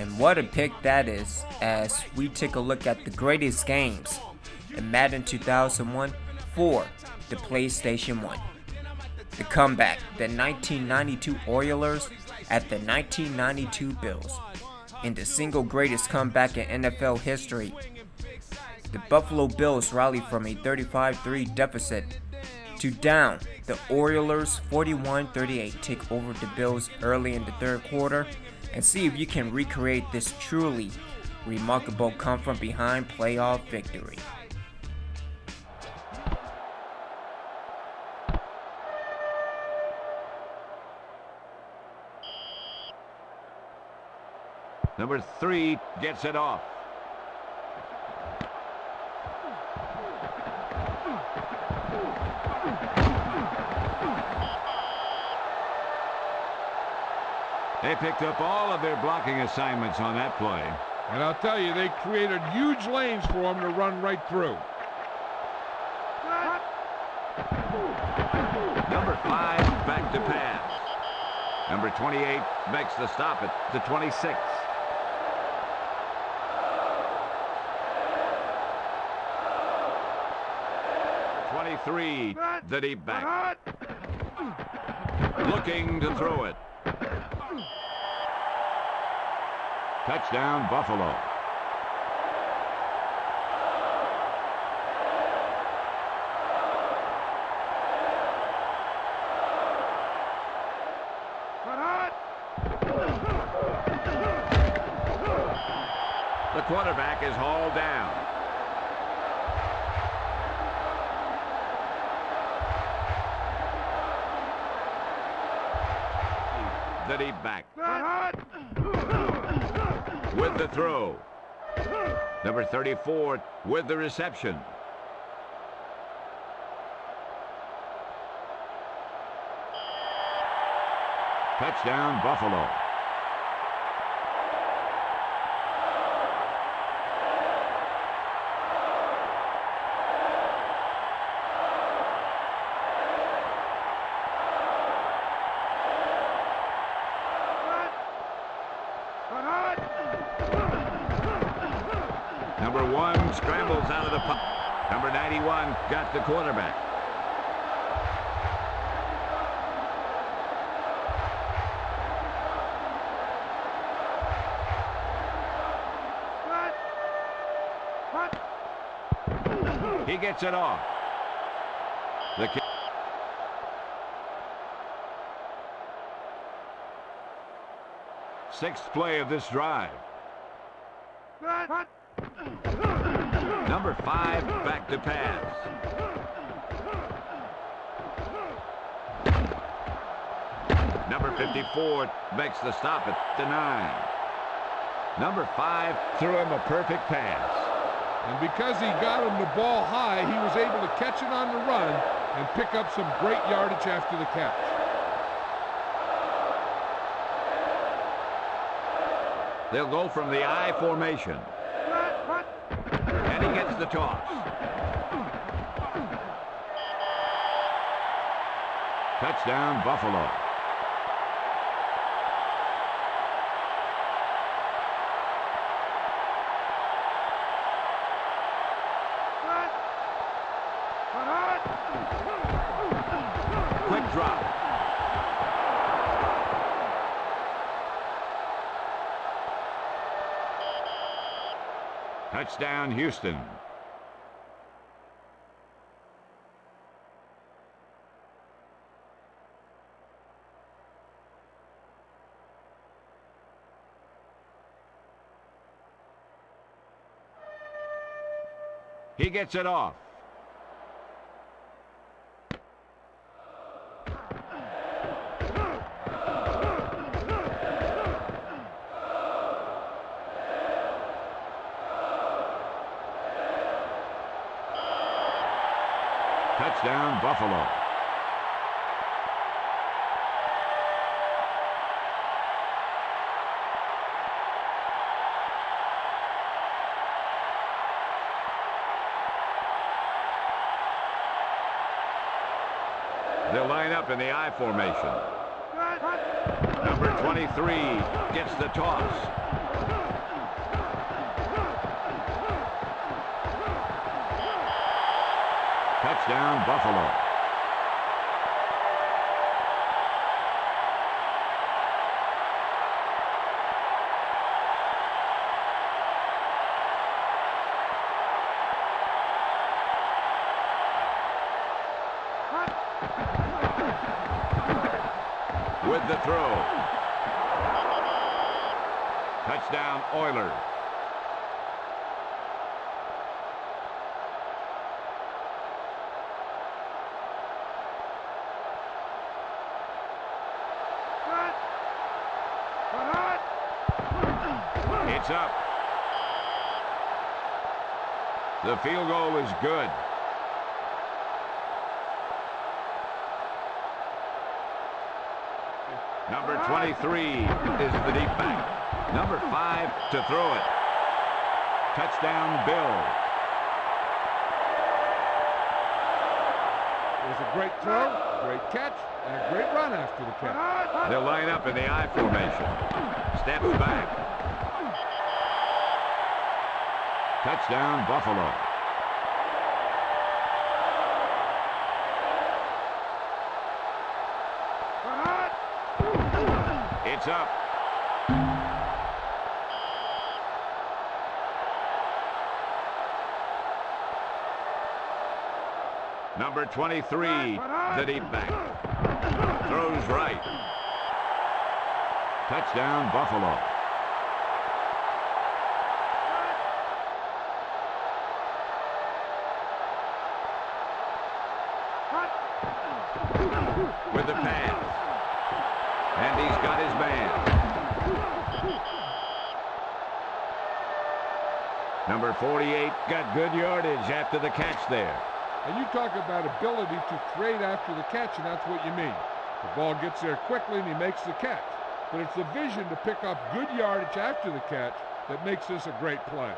And what a pick that is as we take a look at the greatest games in Madden 2001 for the PlayStation 1. The comeback, the 1992 Oilers at the 1992 Bills. In the single greatest comeback in NFL history, the Buffalo Bills rallied from a 35-3 deficit to down. The Oilers 41-38 take over the Bills early in the third quarter and see if you can recreate this truly remarkable come from behind playoff victory. Number three gets it off. They picked up all of their blocking assignments on that play. And I'll tell you, they created huge lanes for him to run right through. Number five, back to pass. Number 28 makes the stop at the 26. Twenty-three, the deep back. Looking to throw it. Touchdown, Buffalo. The quarterback is hauled down. Deep back. With the throw. Number 34 with the reception. Touchdown, Buffalo. Scrambles out of the pocket. Number 91 got the quarterback. He gets it off. The kick. Sixth play of this drive. Number five, back to pass. Number 54 makes the stop at the nine. Number five threw him a perfect pass. And because he got him the ball high, he was able to catch it on the run and pick up some great yardage after the catch. They'll go from the I formation. And he gets the toss. Touchdown, Buffalo. Touchdown, Houston. He gets it off. Touchdown, Buffalo. They'll line up in the I formation. Number 23 gets the toss. Touchdown, Buffalo. With the throw. Touchdown, Oilers. It's up. The field goal is good. Number 23 is the deep back. Number 5 to throw it. Touchdown, Bill. It was a great throw, great catch, and a great run after the catch. They'll line up in the I formation. Steps back. Touchdown, Buffalo. It's up. Number 23, the deep back. Throws right. Touchdown, Buffalo. With the pass. And he's got his man. Number 48 got good yardage after the catch there. And you talk about ability to create after the catch, and that's what you mean. The ball gets there quickly, and he makes the catch. But it's the vision to pick up good yardage after the catch that makes this a great play.